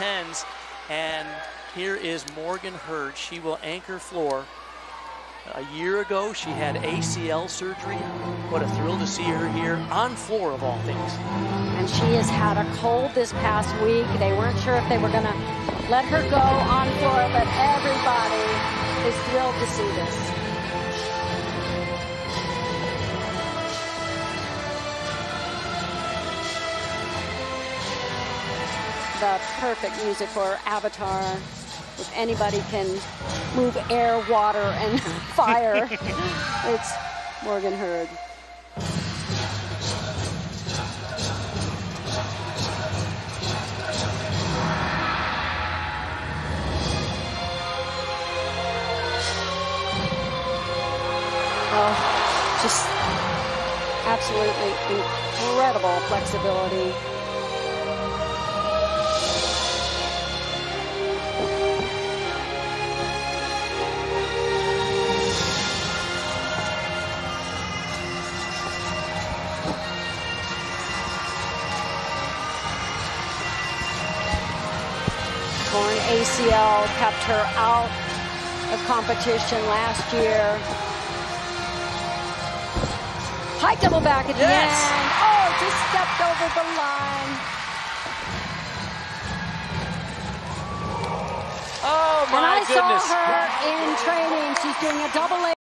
10s. And here is Morgan Hurd. She will anchor floor. A year ago, she had ACL surgery. What a thrill to see her here on floor of all things. And she has had a cold this past week. They weren't sure if they were going to let her go on floor, but everybody is thrilled to see this. The perfect music for Avatar. If anybody can move air, water, and fire, it's Morgan Hurd. Oh, just absolutely incredible flexibility. Torn ACL kept her out of competition last year. High double back at the yes. end. Oh, just stepped over the line. Oh, my goodness. and I goodness. saw her in training. She's doing a double A.